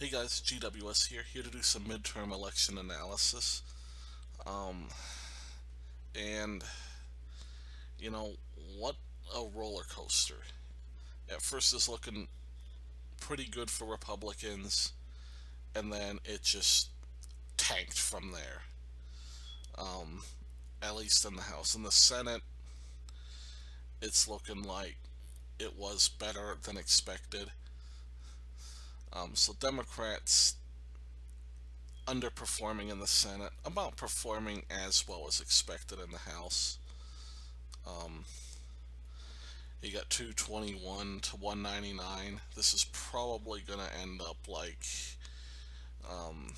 Hey guys, GWS here, here to do some midterm election analysis. Um, and, you know, what a roller coaster. At first it's looking pretty good for Republicans, and then it just tanked from there. Um, at least in the House. In the Senate, it's looking like it was better than expected um, so Democrats underperforming in the Senate, about performing as well as expected in the House. Um, you got 221 to 199. This is probably going to end up like um,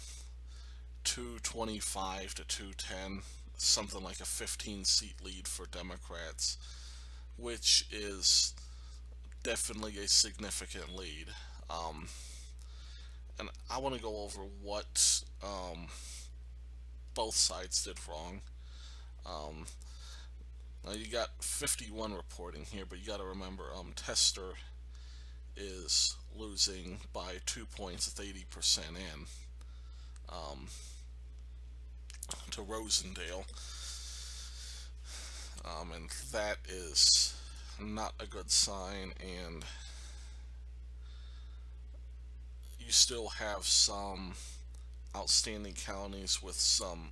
225 to 210, something like a 15 seat lead for Democrats, which is definitely a significant lead. Um, and I want to go over what um, both sides did wrong. Um, now you got 51 reporting here, but you got to remember um, Tester is losing by two points with 80% in um, to Rosendale. Um, and that is not a good sign and you still have some outstanding counties with some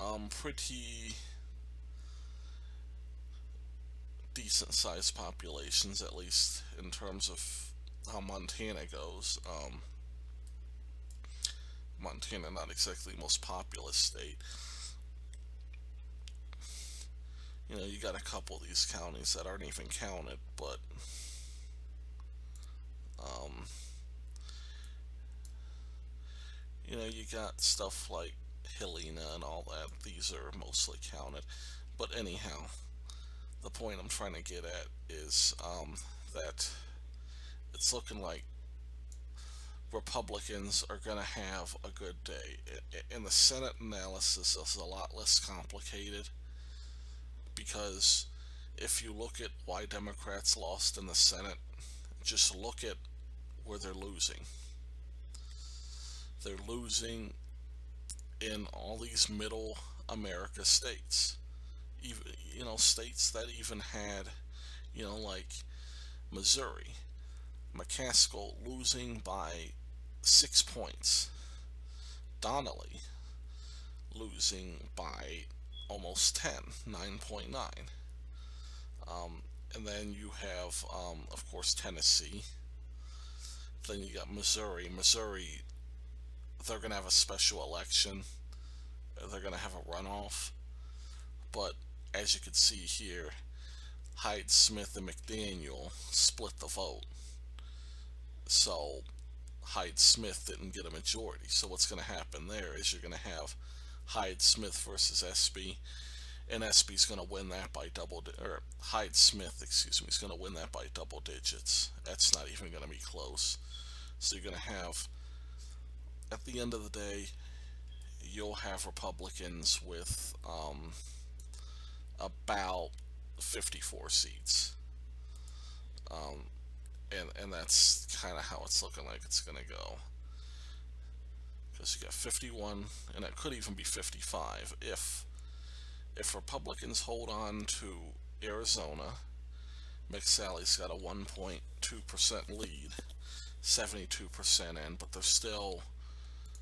um, pretty decent sized populations, at least in terms of how Montana goes. Um, Montana, not exactly the most populous state. You know, you got a couple of these counties that aren't even counted, but um, you know, you got stuff like Helena and all that. These are mostly counted. But anyhow, the point I'm trying to get at is um, that it's looking like Republicans are going to have a good day. In the Senate analysis is a lot less complicated because if you look at why Democrats lost in the Senate, just look at where they're losing. They're losing in all these middle America states. Even you know, states that even had, you know, like Missouri. McCaskill losing by six points. Donnelly losing by almost 10, 9.9. Um, and then you have, um, of course, Tennessee. Then you got Missouri. Missouri, they're going to have a special election. They're going to have a runoff. But as you can see here, Hyde Smith and McDaniel split the vote. So Hyde Smith didn't get a majority. So what's going to happen there is you're going to have Hyde Smith versus Espy and Espy's going to win that by double, or Hyde Smith, excuse me, is going to win that by double digits. That's not even going to be close. So you're going to have, at the end of the day, you'll have Republicans with um, about 54 seats. Um, and, and that's kind of how it's looking like it's going to go. Because you got 51, and it could even be 55 if if Republicans hold on to Arizona, McSally's got a 1.2% lead, 72% in, but there's still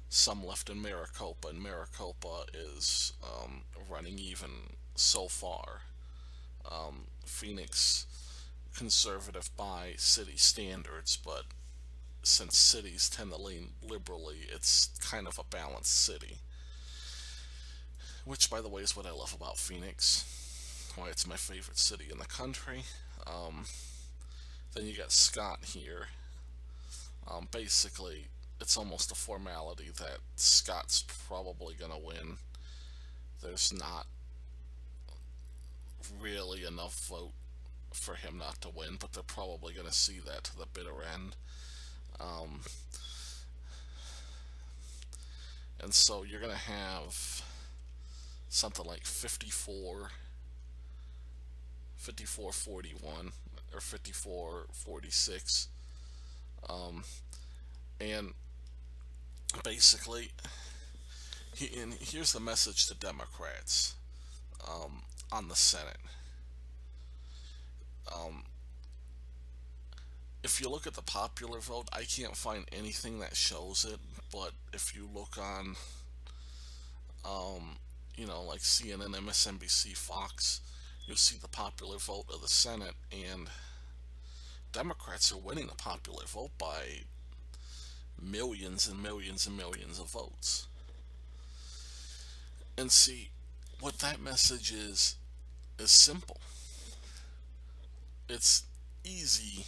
some left in Maricopa, and Maricopa is um, running even so far. Um, Phoenix conservative by city standards, but since cities tend to lean liberally, it's kind of a balanced city which by the way is what I love about Phoenix, why it's my favorite city in the country. Um, then you got Scott here. Um, basically, it's almost a formality that Scott's probably going to win. There's not really enough vote for him not to win, but they're probably going to see that to the bitter end. Um, and so you're going to have something like 54 5441 or 5446 um, And basically, he, and here's the message to Democrats um, on the Senate. Um, if you look at the popular vote, I can't find anything that shows it, but if you look on, um, you know, like CNN, MSNBC, Fox, you'll see the popular vote of the Senate, and Democrats are winning the popular vote by millions and millions and millions of votes. And see, what that message is, is simple. It's easy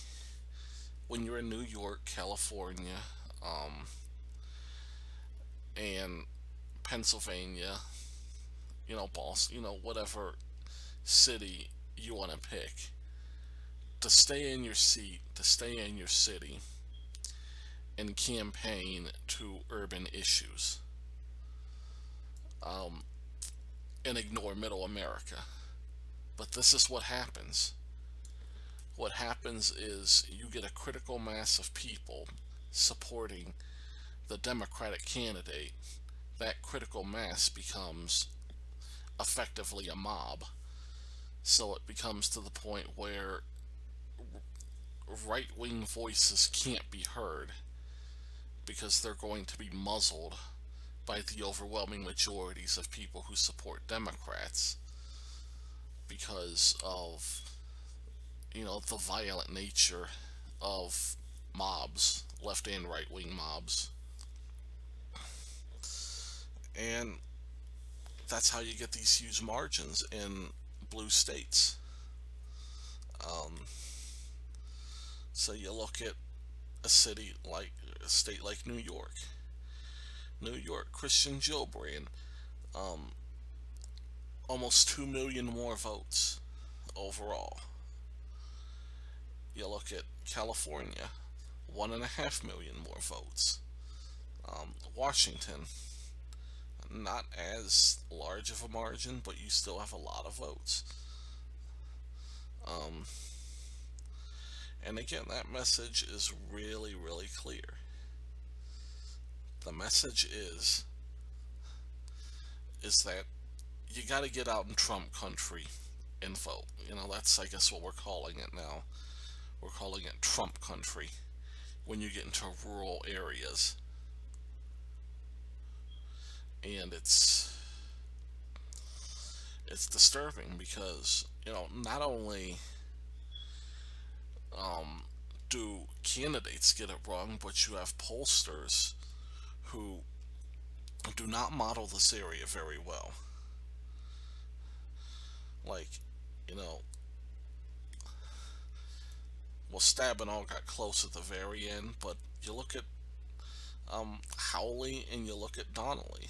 when you're in New York, California, um, and Pennsylvania, you know, Boston, you know, whatever city you want to pick, to stay in your seat, to stay in your city, and campaign to urban issues. Um, and ignore middle America. But this is what happens. What happens is you get a critical mass of people supporting the Democratic candidate. That critical mass becomes effectively a mob. So it becomes to the point where right wing voices can't be heard because they're going to be muzzled by the overwhelming majorities of people who support Democrats because of you know the violent nature of mobs left and right wing mobs and that's how you get these huge margins in blue states um, so you look at a city like a state like New York New York Kirsten Gillibrand, um, almost 2 million more votes overall. You look at California, 1.5 million more votes. Um, Washington, not as large of a margin, but you still have a lot of votes. Um, and again, that message is really, really clear. The message is is that you got to get out in Trump country and vote. You know, that's I guess what we're calling it now. We're calling it Trump country when you get into rural areas. And it's it's disturbing because, you know, not only um, do candidates get it wrong, but you have pollsters who do not model this area very well. Like, you know, well, Stabenow got close at the very end, but you look at um, Hawley and you look at Donnelly.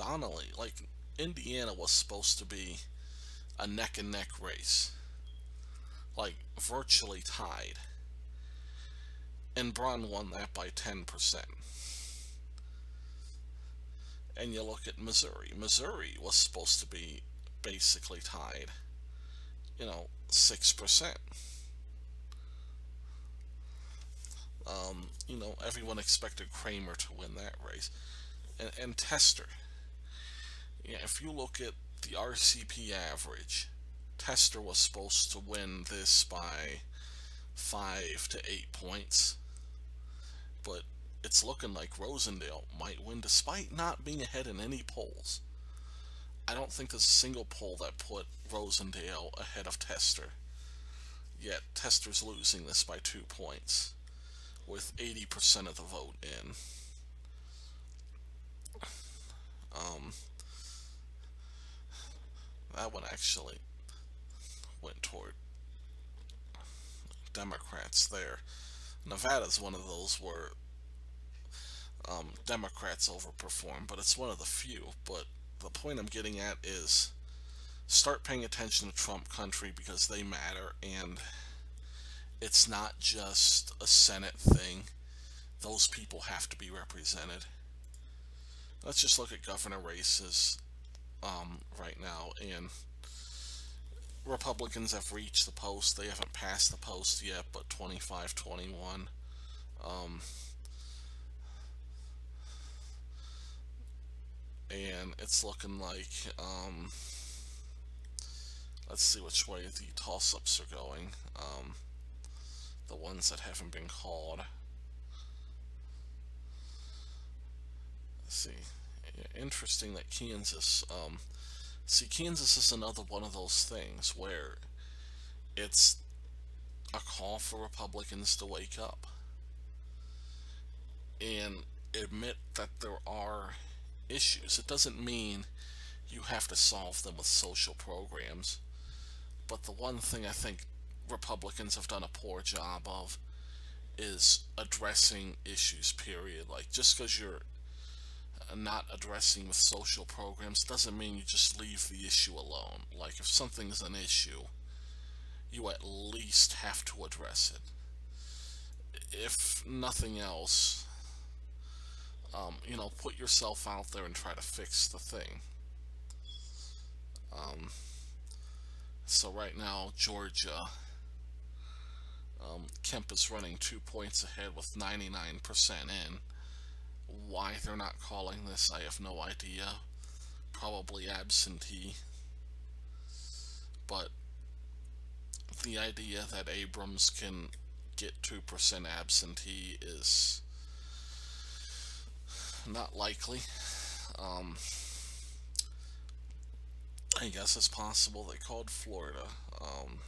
Donnelly, like, Indiana was supposed to be a neck and neck race. Like, virtually tied. And Braun won that by 10% and you look at Missouri. Missouri was supposed to be basically tied, you know, 6%. Um, you know, everyone expected Cramer to win that race. And, and Tester. Yeah, if you look at the RCP average, Tester was supposed to win this by 5 to 8 points. But it's looking like Rosendale might win despite not being ahead in any polls. I don't think there's a single poll that put Rosendale ahead of Tester. Yet Tester's losing this by two points, with 80% of the vote in. Um, that one actually went toward Democrats there. Nevada's one of those where um, Democrats overperform, but it's one of the few. But the point I'm getting at is start paying attention to Trump country because they matter, and it's not just a Senate thing. Those people have to be represented. Let's just look at governor races um, right now, and Republicans have reached the post. They haven't passed the post yet, but 25 21. Um, and it's looking like, um, let's see which way the toss ups are going. Um, the ones that haven't been called. Let's see interesting that Kansas um, see Kansas is another one of those things where it's a call for Republicans to wake up and admit that there are issues. It doesn't mean you have to solve them with social programs. But the one thing I think Republicans have done a poor job of is addressing issues, period. Like, just because you're not addressing with social programs doesn't mean you just leave the issue alone. Like, if something is an issue, you at least have to address it. If nothing else, um, you know, put yourself out there and try to fix the thing. Um, so right now, Georgia, um, Kemp is running two points ahead with 99% in. Why they're not calling this, I have no idea. Probably absentee. But the idea that Abrams can get 2% absentee is not likely. Um, I guess it's possible they called Florida. Um,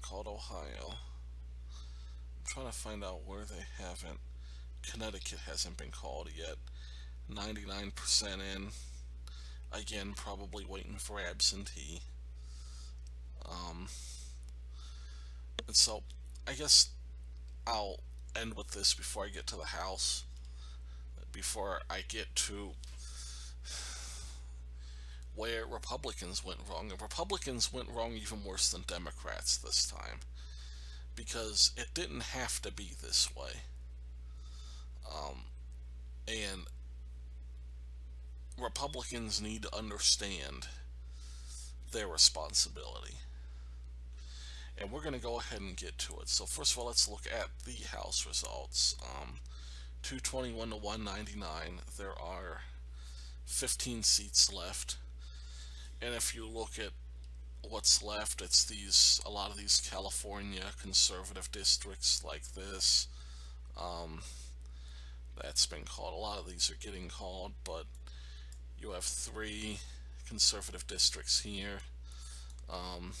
called Ohio. Trying to find out where they haven't. Connecticut hasn't been called yet. 99% in. Again, probably waiting for absentee. Um, and so, I guess I'll end with this before I get to the House. Before I get to where Republicans went wrong. And Republicans went wrong even worse than Democrats this time. Because it didn't have to be this way. Um, and Republicans need to understand their responsibility. And we're going to go ahead and get to it. So first of all, let's look at the House results. Um, 221 to 199. There are 15 seats left. And if you look at what's left, it's these a lot of these California conservative districts like this. Um, that's been called. A lot of these are getting called, but you have three conservative districts here. Um,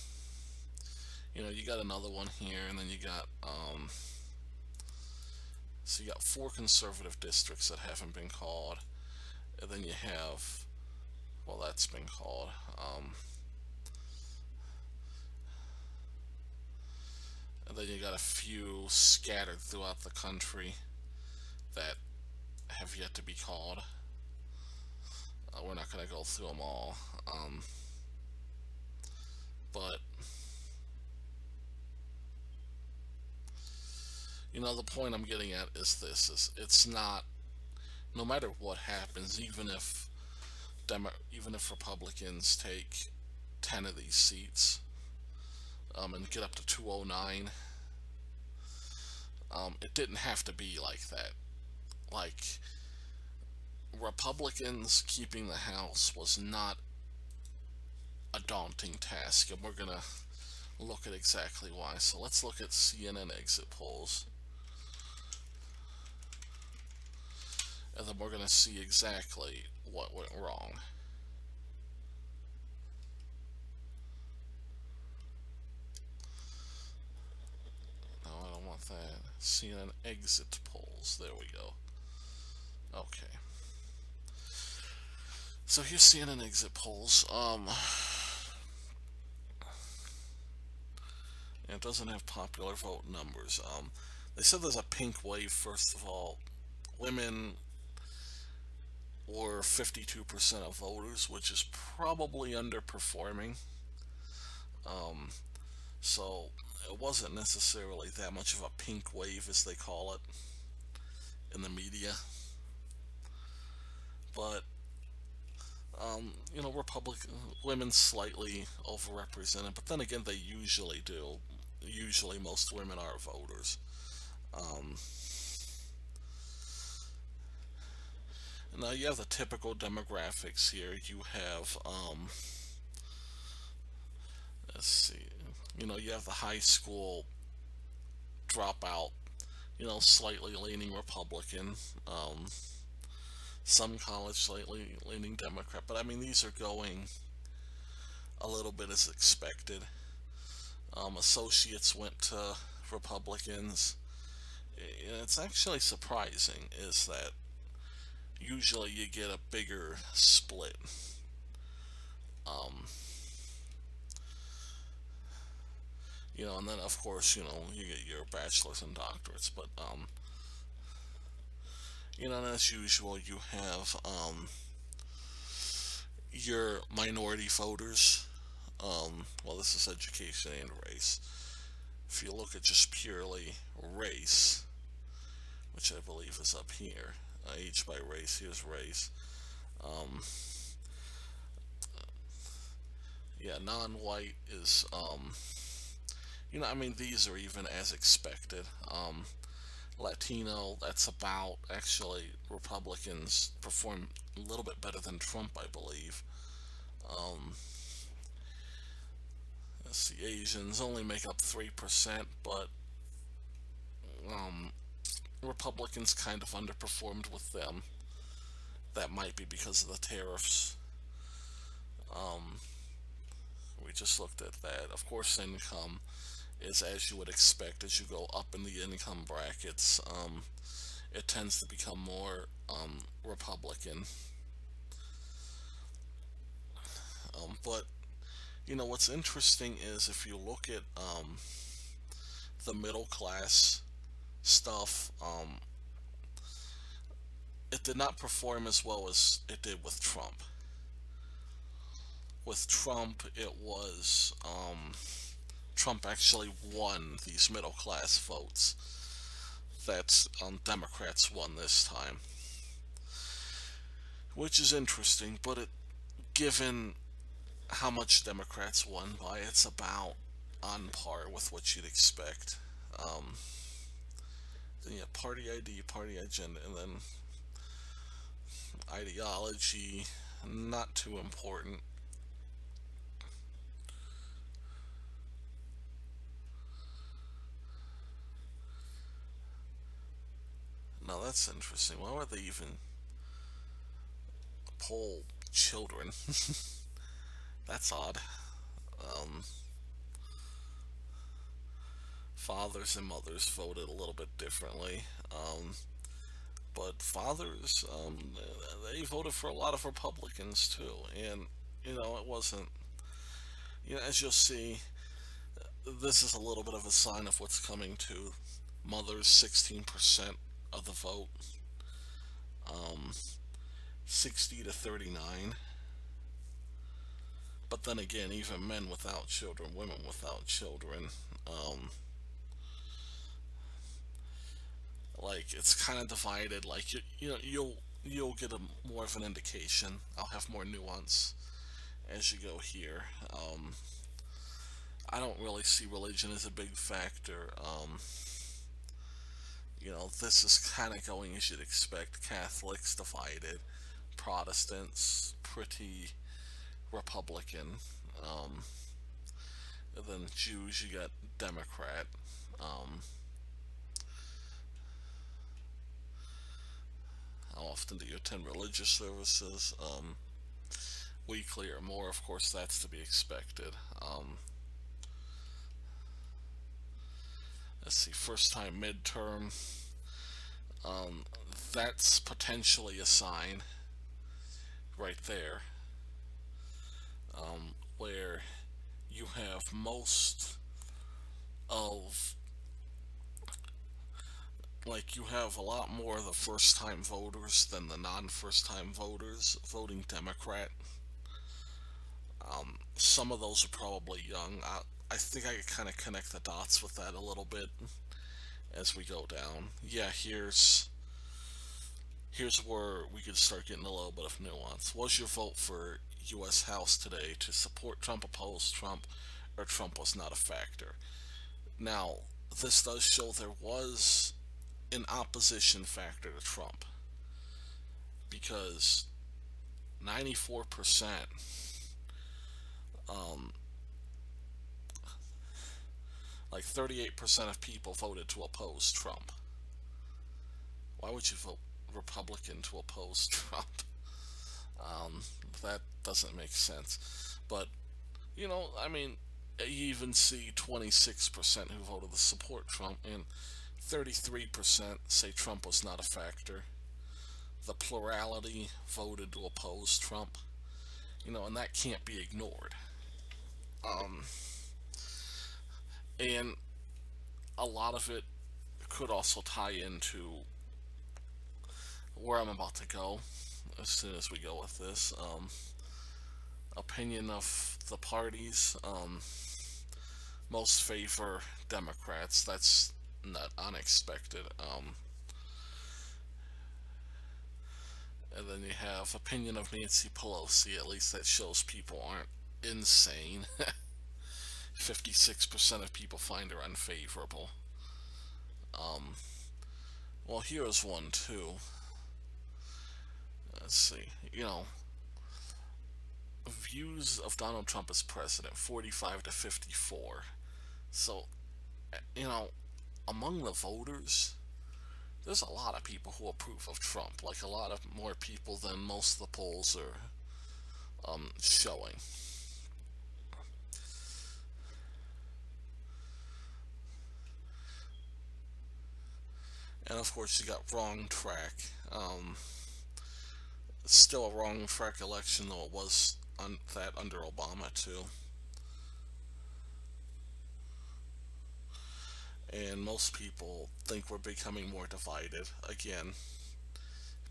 you know, you got another one here, and then you got, um, so you got four conservative districts that haven't been called, and then you have, well, that's been called, um, and then you got a few scattered throughout the country that have yet to be called. Uh, we're not going to go through them all. Um, but, you know, the point I'm getting at is this, is it's not, no matter what happens, even if, Demo even if Republicans take 10 of these seats, um, and get up to 209, um, it didn't have to be like that. Like, Republicans keeping the House was not a daunting task, and we're going to look at exactly why. So let's look at CNN exit polls. And then we're going to see exactly what went wrong. I don't want that. CNN exit polls. There we go. Okay. So here's CNN exit polls. Um, it doesn't have popular vote numbers. Um, they said there's a pink wave, first of all. Women were 52% of voters, which is probably underperforming. Um, so it wasn't necessarily that much of a pink wave, as they call it, in the media. But um, you know, Republican women slightly overrepresented, but then again, they usually do. Usually, most women are voters. Um, Now you have the typical demographics here. You have, um, let's see, you know, you have the high school dropout, you know, slightly leaning Republican, um, some college slightly leaning Democrat, but I mean, these are going a little bit as expected. Um, associates went to Republicans. It's actually surprising is that usually you get a bigger split. Um, you know, and then of course, you know, you get your bachelors and doctorates, but, um, you know, as usual, you have, um, your minority voters, um, well, this is education and race. If you look at just purely race, which I believe is up here, uh, each by race, here's race. Um, yeah, non-white is, um, you know, I mean, these are even as expected. Um, Latino, that's about, actually, Republicans perform a little bit better than Trump, I believe. Um, let's see, Asians only make up 3%, but um, Republicans kind of underperformed with them. That might be because of the tariffs. Um, we just looked at that. Of course, income is as you would expect as you go up in the income brackets. Um, it tends to become more um, Republican. Um, but, you know, what's interesting is if you look at um, the middle class stuff, um, it did not perform as well as it did with Trump. With Trump, it was um, Trump actually won these middle class votes that um, Democrats won this time, which is interesting. But it, given how much Democrats won by, it's about on par with what you'd expect. Um, then you have party ID, party agenda, and then ideology, not too important. Now that's interesting. Why would they even poll children? that's odd. Um, fathers and mothers voted a little bit differently. Um, but fathers, um, they voted for a lot of Republicans too. And, you know, it wasn't, you know, as you'll see, this is a little bit of a sign of what's coming to mothers, 16% of the vote, um, 60 to 39. But then again, even men without children, women without children, um, like it's kind of divided like you, you know you'll you'll get a more of an indication. I'll have more nuance as you go here. Um, I don't really see religion as a big factor um, you know this is kind of going as you'd expect Catholics divided Protestants pretty Republican um, and then Jews you got Democrat um, How often do you attend religious services? Um, weekly or more, of course, that's to be expected. Um, let's see, first time midterm. Um, that's potentially a sign right there um, where you have most of like you have a lot more of the first time voters than the non first time voters voting Democrat. Um, some of those are probably young. I think I could kind of connect the dots with that a little bit as we go down. Yeah, here's here's where we could start getting a little bit of nuance. Was your vote for U.S. House today to support Trump, oppose Trump, or Trump was not a factor? Now, this does show there was an opposition factor to Trump. because 94% um, like 38% of people voted to oppose Trump. Why would you vote Republican to oppose Trump? Um, that doesn't make sense. But, you know, I mean, you even see 26% who voted to support Trump, and 33% say Trump was not a factor. The plurality voted to oppose Trump. You know, and that can't be ignored. Um, and a lot of it could also tie into where I'm about to go as soon as we go with this. Um, opinion of the parties. Um, most favor Democrats. That's not unexpected. Um, and then you have opinion of Nancy Pelosi. At least that shows people aren't insane. 56% of people find her unfavorable. Um, well, here's one too. Let's see. You know, views of Donald Trump as president 45 to 54. So, you know, among the voters, there's a lot of people who approve of Trump. Like a lot of more people than most of the polls are um, showing. And of course, you got wrong track. Um, still a wrong track election, though it was that under Obama, too. And most people think we're becoming more divided. Again,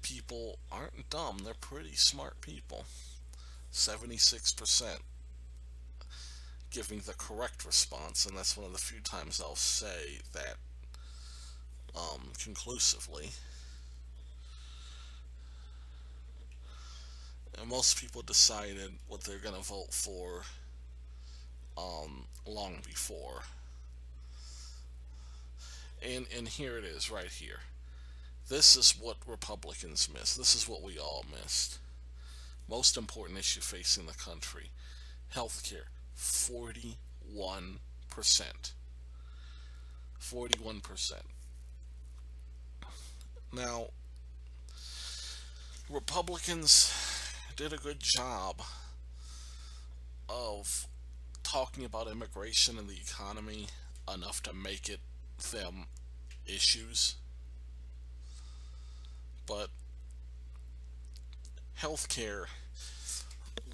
people aren't dumb, they're pretty smart people. 76% giving the correct response, and that's one of the few times I'll say that um, conclusively. And most people decided what they're going to vote for um, long before. And, and here it is right here. This is what Republicans missed. This is what we all missed. Most important issue facing the country. Healthcare. 41%. 41%. Now, Republicans did a good job of talking about immigration and the economy enough to make it them issues. But healthcare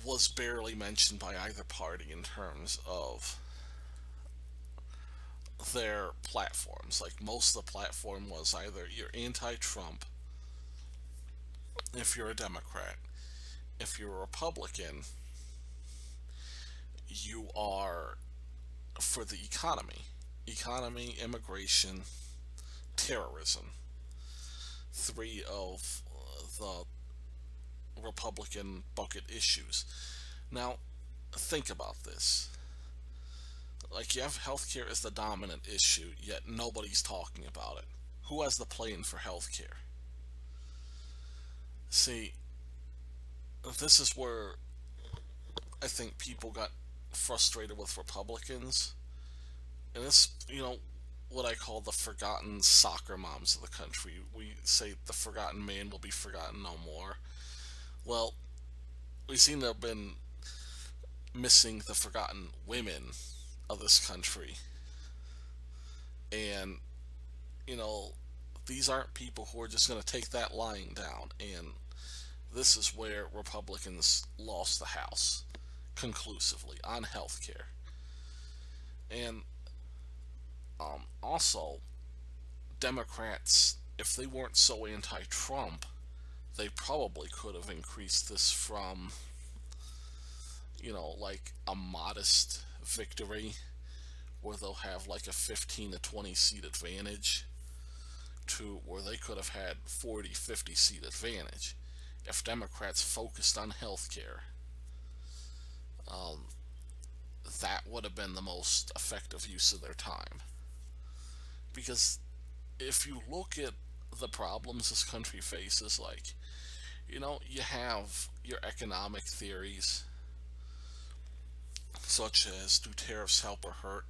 was barely mentioned by either party in terms of their platforms. Like most of the platform was either you're anti-Trump if you're a Democrat. If you're a Republican, you are for the economy. Economy, immigration, terrorism. Three of the Republican bucket issues. Now, think about this. Like you have healthcare is the dominant issue, yet nobody's talking about it. Who has the plan for healthcare? See, this is where I think people got frustrated with Republicans. And it's, you know, what I call the forgotten soccer moms of the country. We say the forgotten man will be forgotten no more. Well, we seem to have been missing the forgotten women of this country. And, you know, these aren't people who are just going to take that lying down. And this is where Republicans lost the House conclusively on health care. And um, also, Democrats, if they weren't so anti Trump, they probably could have increased this from, you know, like a modest victory where they'll have like a 15 to 20 seat advantage to where they could have had 40 50 seat advantage if Democrats focused on health care. Um, that would have been the most effective use of their time. Because if you look at the problems this country faces, like you know, you have your economic theories, such as do tariffs help or hurt?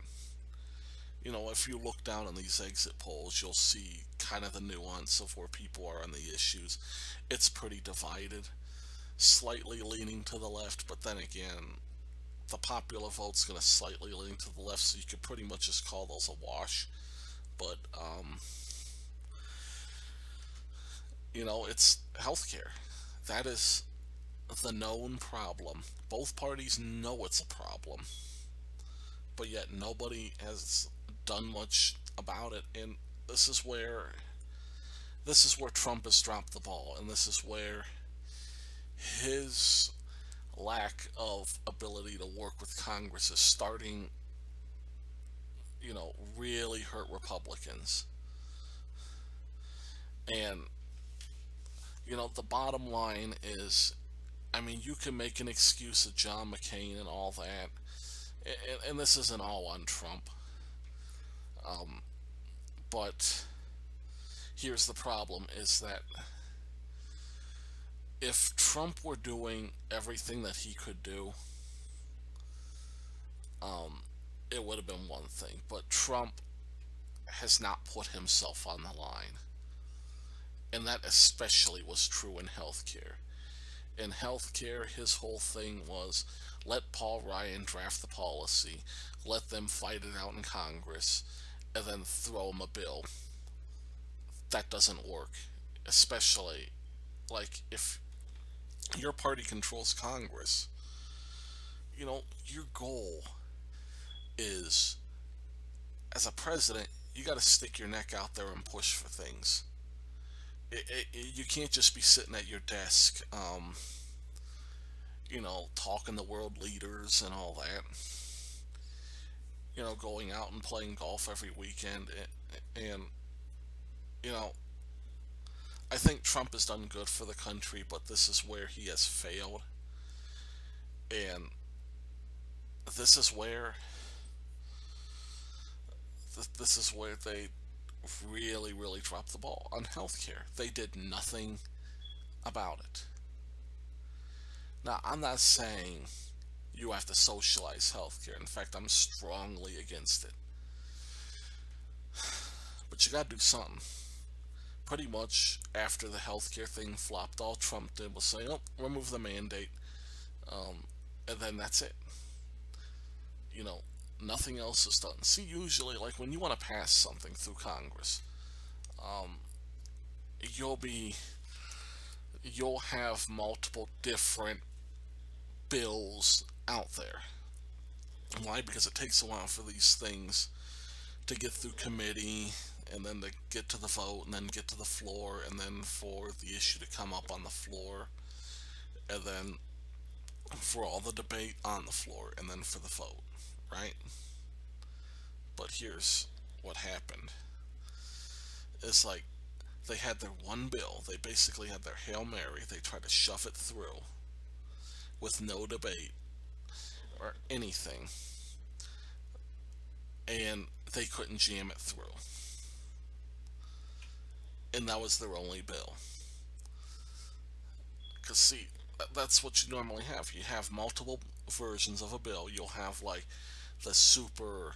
You know, if you look down on these exit polls, you'll see kind of the nuance of where people are on the issues. It's pretty divided, slightly leaning to the left, but then again, the popular vote's going to slightly lean to the left, so you could pretty much just call those a wash. But, um, you know, it's healthcare. That is the known problem. Both parties know it's a problem, but yet nobody has done much about it. And this is where this is where Trump has dropped the ball, and this is where his lack of ability to work with Congress is starting, you know, really hurt Republicans. And, you know, the bottom line is, I mean, you can make an excuse of John McCain and all that, and, and this isn't all on Trump. Um, but here's the problem is that if Trump were doing everything that he could do, um, it would have been one thing. But Trump has not put himself on the line. And that especially was true in healthcare. In healthcare, his whole thing was let Paul Ryan draft the policy, let them fight it out in Congress, and then throw him a bill. That doesn't work. Especially, like, if your party controls Congress, you know, your goal is, as a president, you got to stick your neck out there and push for things. It, it, you can't just be sitting at your desk, um, you know, talking to world leaders and all that. You know, going out and playing golf every weekend, and, and you know, I think Trump has done good for the country, but this is where he has failed. And this is where this is where they really, really dropped the ball on healthcare. They did nothing about it. Now, I'm not saying you have to socialize healthcare. In fact, I'm strongly against it. But you gotta do something pretty much after the healthcare thing flopped, all Trump did was say, "Oh, remove the mandate," um, and then that's it. You know, nothing else is done. See, usually, like when you want to pass something through Congress, um, you'll be, you'll have multiple different bills out there. Why? Because it takes a while for these things to get through committee and then to get to the vote and then get to the floor and then for the issue to come up on the floor and then for all the debate on the floor and then for the vote right but here's what happened it's like they had their one bill they basically had their hail mary they tried to shove it through with no debate or anything and they couldn't jam it through and that was their only bill. Because, see, that's what you normally have. You have multiple versions of a bill. You'll have, like, the super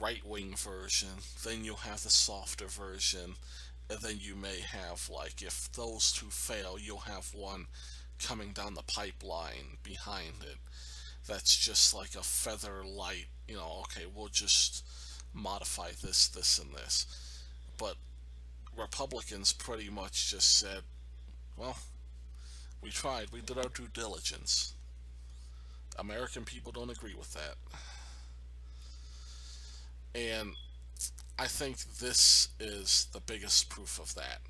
right-wing version, then you'll have the softer version, and then you may have, like, if those two fail, you'll have one coming down the pipeline behind it. That's just like a feather light, you know, okay, we'll just modify this, this, and this. But Republicans pretty much just said, well, we tried, we did our due diligence. American people don't agree with that. And I think this is the biggest proof of that.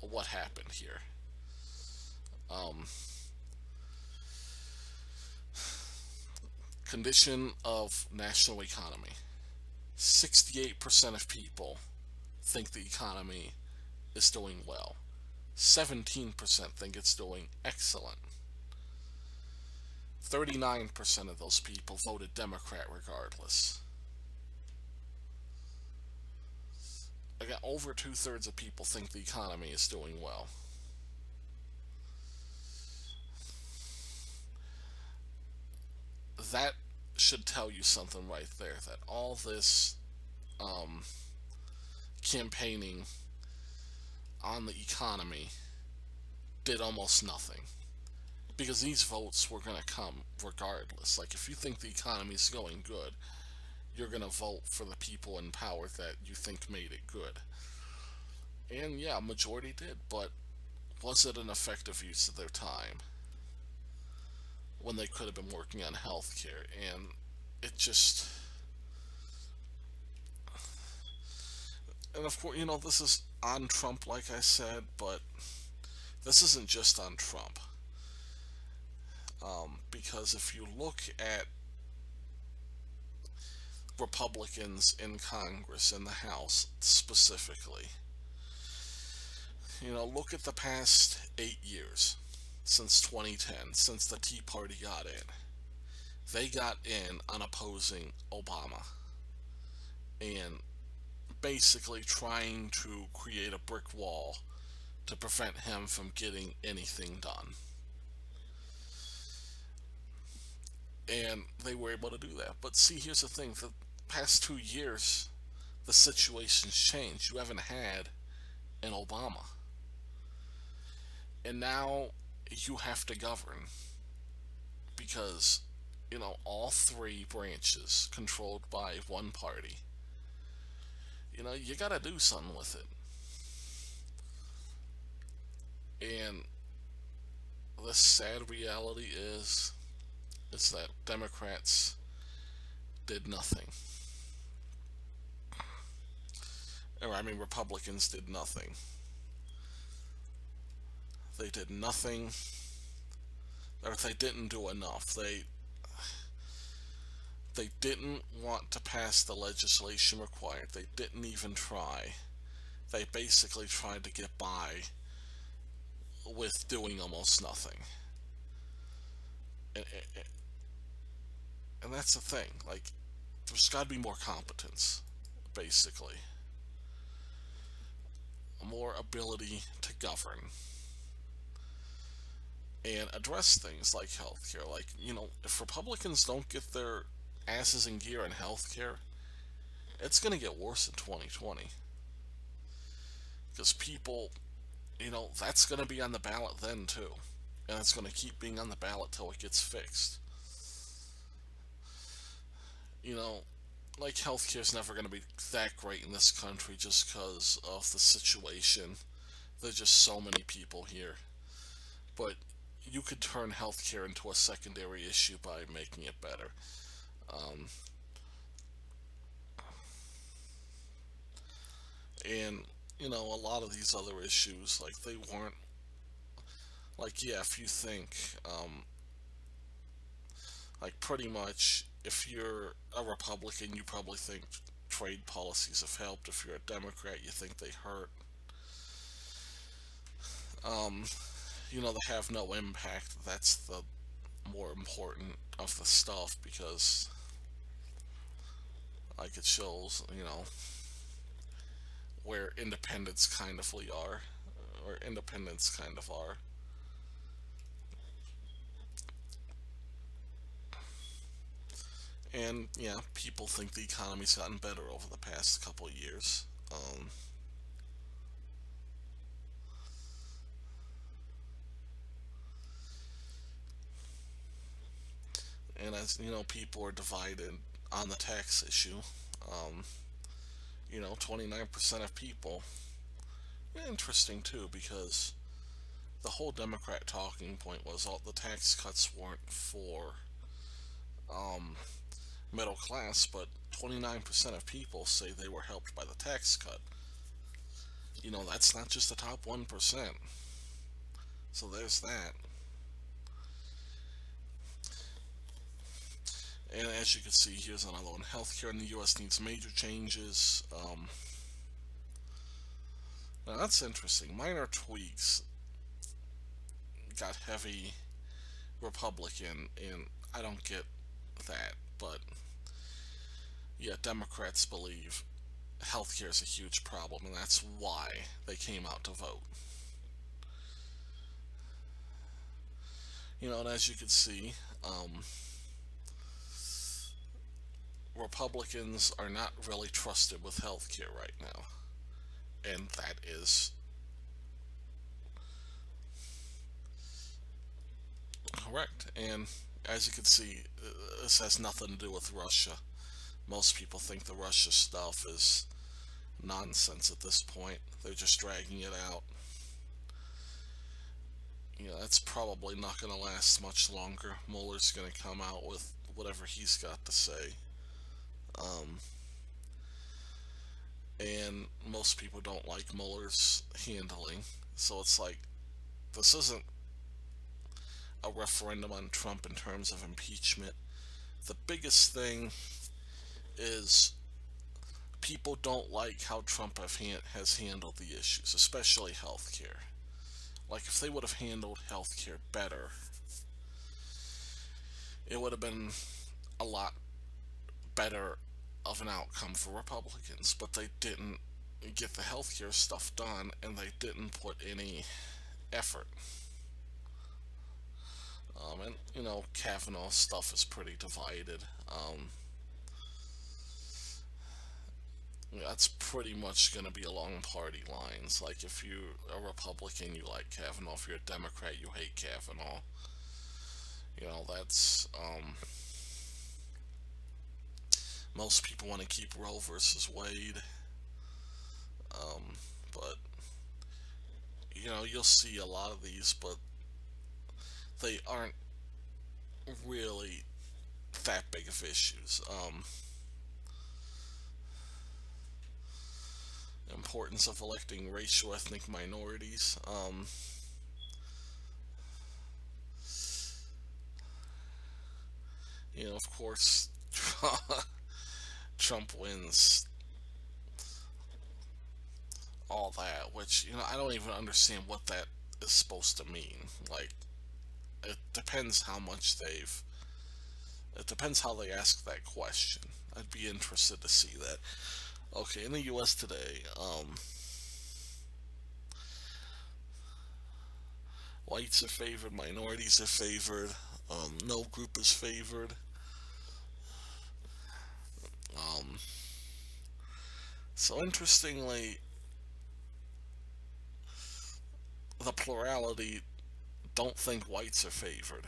What happened here. Um, condition of national economy. 68% of people think the economy is doing well. 17% think it's doing excellent. 39% of those people voted Democrat regardless. Again, over two thirds of people think the economy is doing well. That should tell you something right there that all this um, campaigning on the economy did almost nothing because these votes were going to come regardless. Like, if you think the economy is going good, you're going to vote for the people in power that you think made it good. And yeah, majority did, but was it an effective use of their time when they could have been working on health care? And it just. And of course, you know, this is on Trump, like I said, but this isn't just on Trump. Um, because if you look at Republicans in Congress, in the House specifically, you know, look at the past eight years since 2010, since the Tea Party got in. They got in on opposing Obama and basically trying to create a brick wall to prevent him from getting anything done. And they were able to do that. But see, here's the thing the past two years, the situation's changed. You haven't had an Obama. And now you have to govern because, you know, all three branches controlled by one party. You know, you got to do something with it. And the sad reality is is that Democrats did nothing. Or I mean Republicans did nothing. They did nothing. Or they didn't do enough. They they didn't want to pass the legislation required. They didn't even try. They basically tried to get by with doing almost nothing. And that's the thing. Like, there's got to be more competence, basically. More ability to govern and address things like healthcare. Like, you know, if Republicans don't get their asses in gear in healthcare, it's going to get worse in 2020. Because people, you know, that's going to be on the ballot then, too. And it's going to keep being on the ballot till it gets fixed. You know, like healthcare is never going to be that great in this country just because of the situation. There's just so many people here. But you could turn healthcare into a secondary issue by making it better. Um, and you know a lot of these other issues like they weren't like yeah if you think um, like pretty much if you're a Republican you probably think trade policies have helped. If you're a Democrat you think they hurt. Um, you know, they have no impact, that's the more important of the stuff because, like, it shows, you know, where independents kind of are, or independents kind of are. And, yeah, people think the economy's gotten better over the past couple years. Um, and as you know, people are divided on the tax issue. Um, you know, 29% of people. Interesting too, because the whole Democrat talking point was all the tax cuts weren't for um, middle class, but 29% of people say they were helped by the tax cut. You know, that's not just the top 1%. So there's that. And as you can see, here's another one. Healthcare in the U.S. needs major changes. Um, now that's interesting. Minor tweaks got heavy Republican, and I don't get that, but yeah, Democrats believe healthcare is a huge problem, and that's why they came out to vote. You know, and as you can see, um, Republicans are not really trusted with health care right now. And that is correct. And as you can see, this has nothing to do with Russia. Most people think the Russia stuff is nonsense at this point. They're just dragging it out. You know, that's probably not going to last much longer. Mueller's going to come out with whatever he's got to say. Um, and most people don't like Mueller's handling. So it's like, this isn't a referendum on Trump in terms of impeachment. The biggest thing is people don't like how Trump has handled the issues, especially health care. Like, if they would have handled health care better, it would have been a lot better of an outcome for Republicans, but they didn't get the healthcare stuff done and they didn't put any effort. Um, and, you know, Kavanaugh stuff is pretty divided. Um, that's pretty much going to be along party lines. Like, if you're a Republican, you like Kavanaugh. If you're a Democrat, you hate Kavanaugh. You know, that's, um, most people want to keep Roe versus Wade. Um, but, you know, you'll see a lot of these, but they aren't really that big of issues. Um, importance of electing racial ethnic minorities. Um, you know, of course, Trump wins all that, which, you know, I don't even understand what that is supposed to mean. Like, it depends how much they've, it depends how they ask that question. I'd be interested to see that. Okay, in the U.S. today, um, whites are favored, minorities are favored, um, no group is favored. Um, so interestingly, the plurality don't think whites are favored.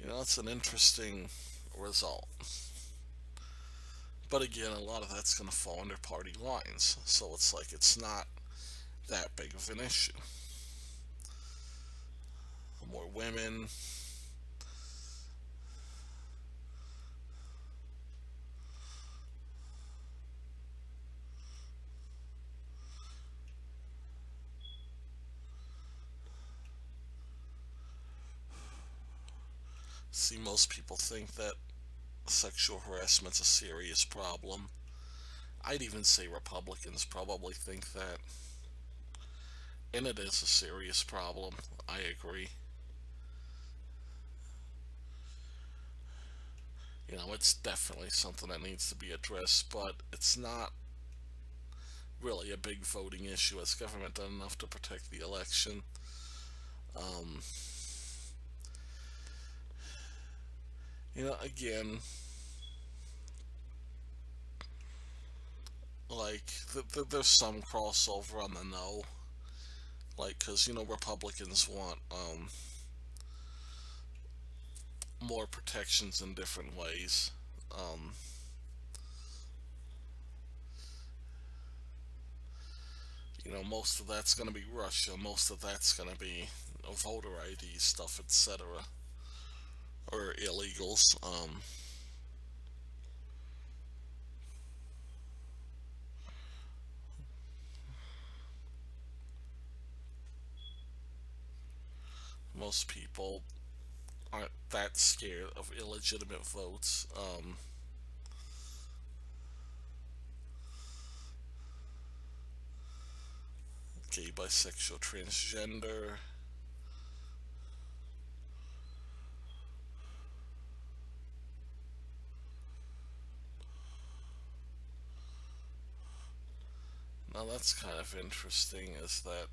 You know, that's an interesting result. But again, a lot of that's going to fall under party lines. So it's like it's not that big of an issue. More women, See, most people think that sexual harassment's a serious problem. I'd even say Republicans probably think that. And it is a serious problem. I agree. You know, it's definitely something that needs to be addressed, but it's not really a big voting issue. Has government done enough to protect the election? Um, you know, again, like, th th there's some crossover on the no. Like, because, you know, Republicans want, um, more protections in different ways. Um, you know, most of that's going to be Russia, most of that's going to be voter ID stuff, etc or illegals. Um, most people aren't that scared of illegitimate votes. Um, gay, bisexual, transgender. Now that's kind of interesting is that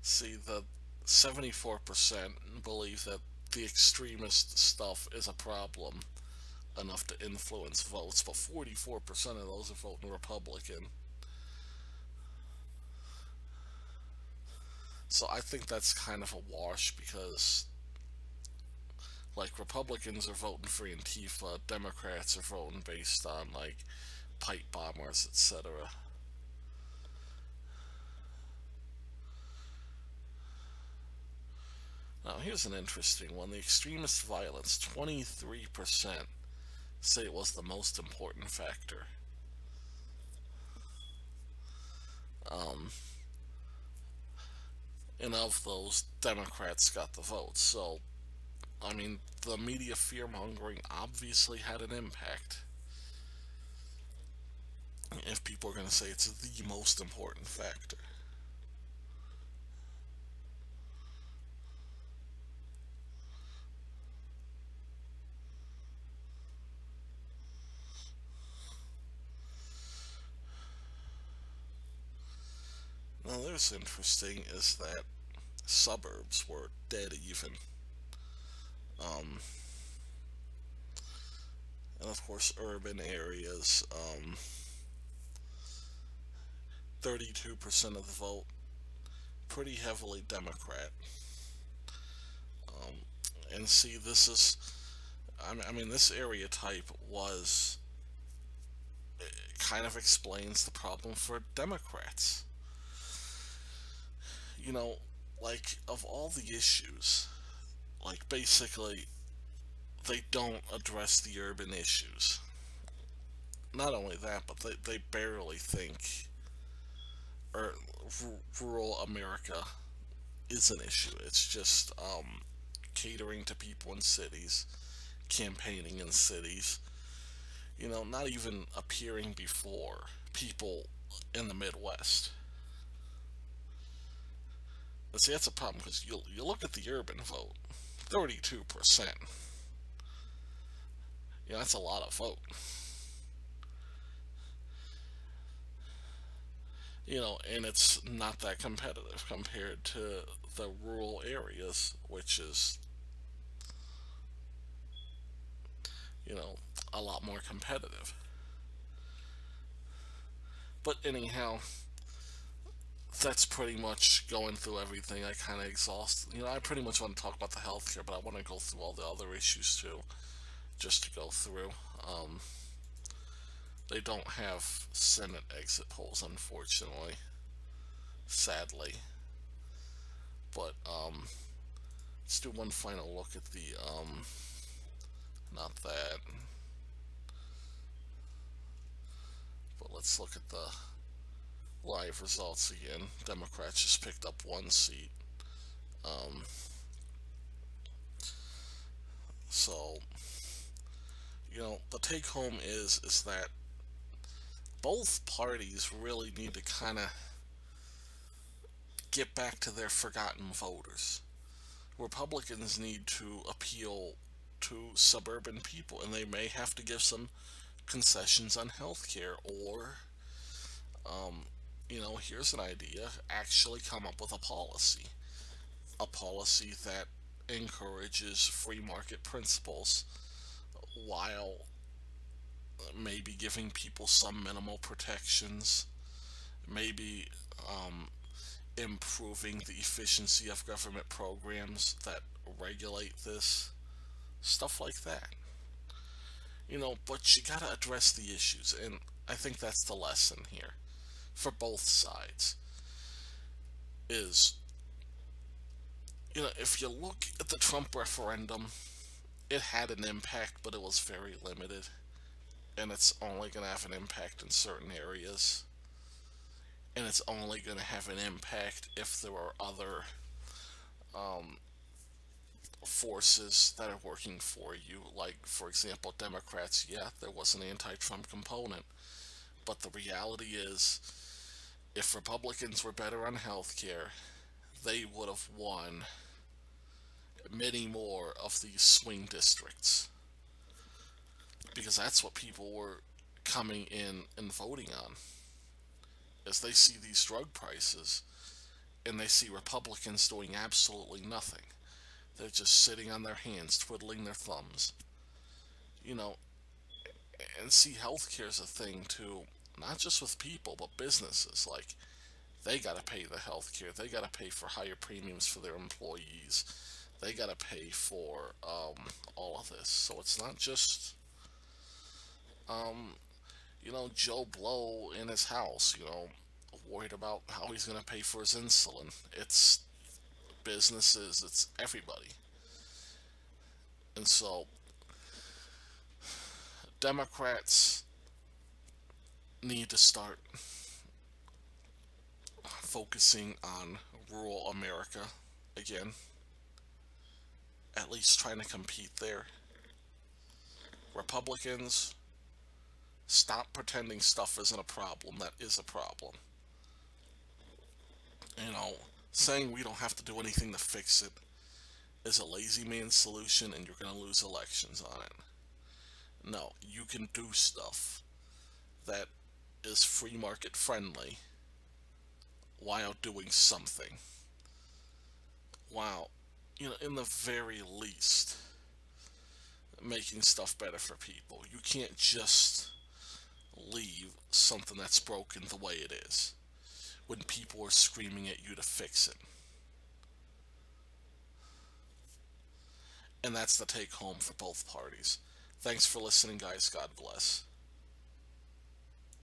see the 74% believe that the extremist stuff is a problem enough to influence votes, but 44% of those are voting Republican. So I think that's kind of a wash because, like, Republicans are voting for Antifa, Democrats are voting based on, like, pipe bombers, etc. Now, here's an interesting one. The extremist violence, 23% say it was the most important factor. Um, and of those, Democrats got the votes. So, I mean, the media fear mongering obviously had an impact. If people are going to say it's the most important factor. Now, there's interesting is that suburbs were dead even. Um, and of course, urban areas, um, 32% of the vote, pretty heavily Democrat. Um, and see, this is, I mean, this area type was, kind of explains the problem for Democrats you know, like, of all the issues, like, basically, they don't address the urban issues. Not only that, but they, they barely think, or rural America is an issue. It's just, um, catering to people in cities, campaigning in cities, you know, not even appearing before people in the Midwest. See, that's a problem because you you look at the urban vote, thirty-two percent. Yeah, that's a lot of vote. You know, and it's not that competitive compared to the rural areas, which is, you know, a lot more competitive. But anyhow, that's pretty much going through everything. I kind of exhaust. You know, I pretty much want to talk about the healthcare, but I want to go through all the other issues too, just to go through. Um, they don't have Senate exit polls, unfortunately, sadly. But um, let's do one final look at the um, not that, but let's look at the live results again. Democrats just picked up one seat. Um, so, you know, the take home is is that both parties really need to kind of get back to their forgotten voters. Republicans need to appeal to suburban people, and they may have to give some concessions on health care or um, you know, here's an idea, actually come up with a policy. A policy that encourages free market principles while maybe giving people some minimal protections, maybe um, improving the efficiency of government programs that regulate this, stuff like that. You know, but you gotta address the issues, and I think that's the lesson here for both sides is you know if you look at the Trump referendum it had an impact but it was very limited and it's only going to have an impact in certain areas and it's only going to have an impact if there are other um, forces that are working for you. Like for example Democrats yeah there was an anti-Trump component but the reality is if Republicans were better on health care, they would have won many more of these swing districts. Because that's what people were coming in and voting on. As they see these drug prices, and they see Republicans doing absolutely nothing. They're just sitting on their hands, twiddling their thumbs. You know, and see, healthcare is a thing too, not just with people, but businesses. Like, they got to pay the health care. They got to pay for higher premiums for their employees. They got to pay for um, all of this. So it's not just, um, you know, Joe Blow in his house, you know, worried about how he's going to pay for his insulin. It's businesses, it's everybody. And so, Democrats need to start focusing on rural America again. At least trying to compete there. Republicans, stop pretending stuff isn't a problem that is a problem. You know, saying we don't have to do anything to fix it is a lazy man's solution and you're going to lose elections on it. No, you can do stuff that is free market friendly while doing something. While, you know, in the very least, making stuff better for people. You can't just leave something that's broken the way it is when people are screaming at you to fix it. And that's the take home for both parties. Thanks for listening, guys. God bless.